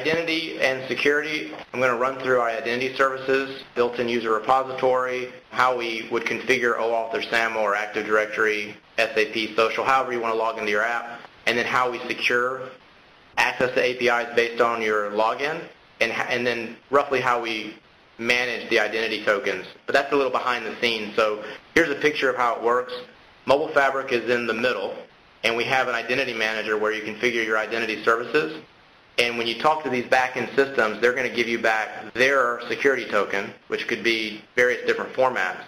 Identity and security, I'm going to run through our identity services, built-in user repository, how we would configure OAuth or SAML or Active Directory, SAP, Social, however you want to log into your app, and then how we secure access to APIs based on your login, and, and then roughly how we manage the identity tokens. But that's a little behind the scenes. So here's a picture of how it works. Mobile Fabric is in the middle, and we have an identity manager where you configure your identity services. And when you talk to these back-end systems, they're going to give you back their security token, which could be various different formats.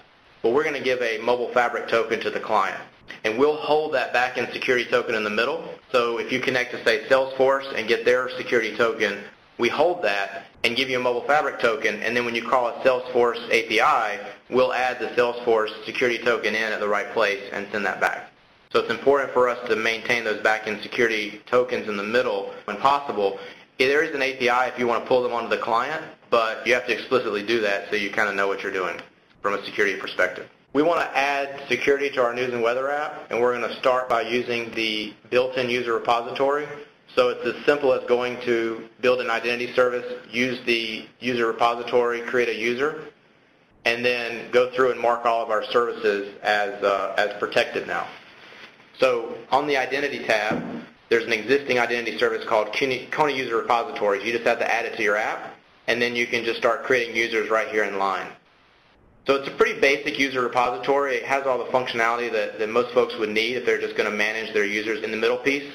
But we're going to give a Mobile Fabric token to the client. And we'll hold that back-end security token in the middle. So if you connect to, say, Salesforce and get their security token, we hold that and give you a mobile fabric token, and then when you call a Salesforce API, we'll add the Salesforce security token in at the right place and send that back. So it's important for us to maintain those backend security tokens in the middle when possible. There is an API if you want to pull them onto the client, but you have to explicitly do that so you kind of know what you're doing from a security perspective. We want to add security to our news and weather app, and we're going to start by using the built-in user repository. So it's as simple as going to build an identity service, use the user repository, create a user, and then go through and mark all of our services as, uh, as protected now. So on the identity tab, there's an existing identity service called Kony User Repositories. You just have to add it to your app, and then you can just start creating users right here in line. So it's a pretty basic user repository. It has all the functionality that, that most folks would need if they're just going to manage their users in the middle piece.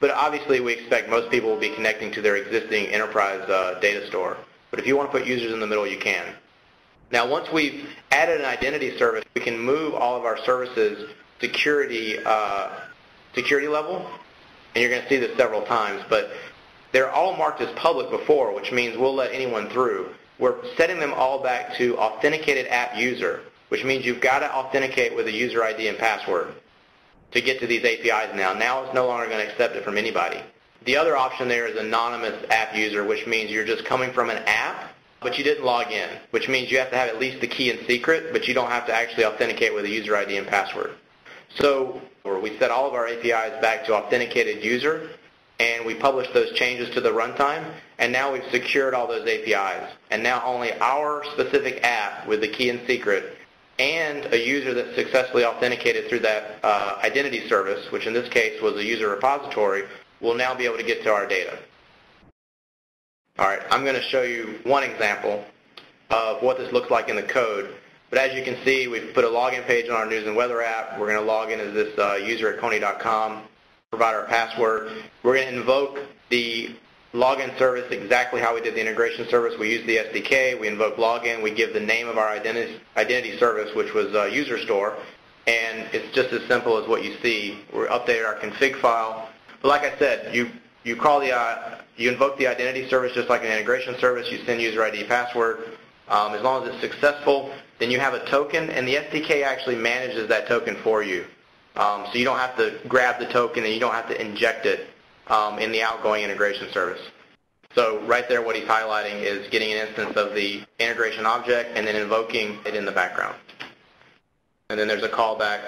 But obviously, we expect most people will be connecting to their existing enterprise uh, data store. But if you want to put users in the middle, you can. Now, once we've added an identity service, we can move all of our services security uh, security level, and you're going to see this several times. But they're all marked as public before, which means we'll let anyone through. We're setting them all back to authenticated app user, which means you've got to authenticate with a user ID and password to get to these APIs now. Now it's no longer going to accept it from anybody. The other option there is anonymous app user, which means you're just coming from an app, but you didn't log in, which means you have to have at least the key and secret, but you don't have to actually authenticate with a user ID and password. So we set all of our APIs back to authenticated user, and we publish those changes to the runtime, and now we've secured all those APIs. And now only our specific app with the key and secret and a user that's successfully authenticated through that uh, identity service, which in this case was a user repository, will now be able to get to our data. All right, I'm going to show you one example of what this looks like in the code. But as you can see, we've put a login page on our news and weather app. We're going to log in as this uh, user at Kony.com, provide our password. We're going to invoke the login service exactly how we did the integration service. We use the SDK, we invoke login, we give the name of our identity, identity service, which was uh, user store, and it's just as simple as what you see. We updated our config file. But like I said, you, you call the, uh, you invoke the identity service just like an integration service. You send user ID password. Um, as long as it's successful, then you have a token, and the SDK actually manages that token for you. Um, so you don't have to grab the token and you don't have to inject it um, in the outgoing integration service. So right there what he's highlighting is getting an instance of the integration object and then invoking it in the background. And then there's a callback.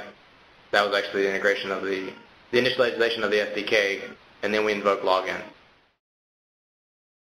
That was actually the integration of the, the initialization of the SDK, and then we invoke login.